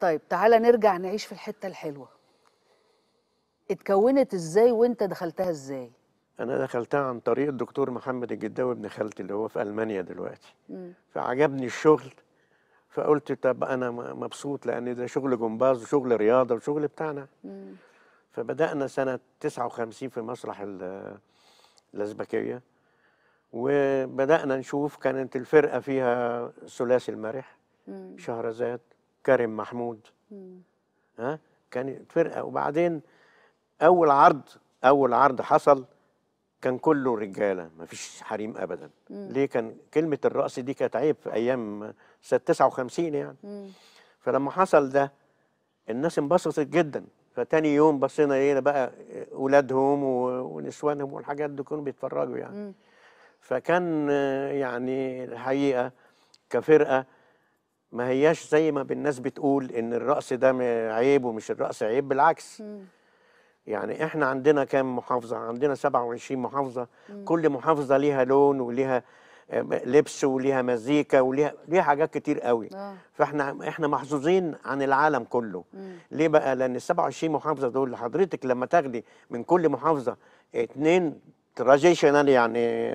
طيب تعالى نرجع نعيش في الحتة الحلوة. اتكونت إزاي وانت دخلتها إزاي؟ أنا دخلتها عن طريق الدكتور محمد الجداوي ابن خالتي اللي هو في ألمانيا دلوقتي. فعجبني الشغل فقلت طب أنا م- مبسوط لأن ده شغل جمباز وشغل رياضة وشغل بتاعنا. فبدأنا سنة 59 في مسرح ال- الازبكيه وبدأنا نشوف كانت الفرقة فيها ثلاثي المرح شهرزاد كريم محمود. ها؟ كانت فرقة. وبعدين أول عرض أول عرض حصل كان كله رجالة مفيش حريم ابدا. ليه؟ كان كلمة الرقص دي كانت عيب في أيام سنه 59 يعني. فلما حصل ده الناس انبسطت جدا. فتاني يوم بصينا إيه بقى اولادهم ونسوانهم والحاجات دي كانوا بيتفرجوا يعني. فكان آه، يعني الحقيقة كفرقة ما هياش زي ما بالناس بتقول إن الرقص ده م- عيب ومش الرقص عيب بالعكس. يعني إحنا عندنا كام محافظة؟ عندنا 27 محافظة. كل محافظة ليها لون وليها آه، لبس وليها مزيكا وليها ليها حاجات كتير قوي. آه. فإحنا إحنا محظوظين عن العالم كله. ليه بقى؟ لأن ال 27 محافظة دول حضرتك لما تاخدي من كل محافظة اتنين تراجيشنال يعني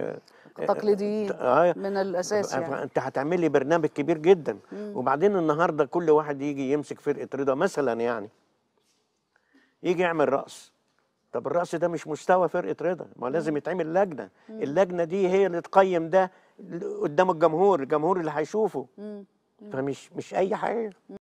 تقليديين آه، من الأساس يعني. انت هتعملي برنامج كبير جدا. وبعدين النهارده كل واحد يجي يمسك فرقة رضا مثلا يعني. يجي يعمل رقص. طب الرقص ده مش مستوى فرقة رضا. ما لازم يتعمل لجنة. اللجنة دي هي اللي تقيم ده قدام الجمهور. الجمهور اللي هيشوفه. فمش مش أي حاجة.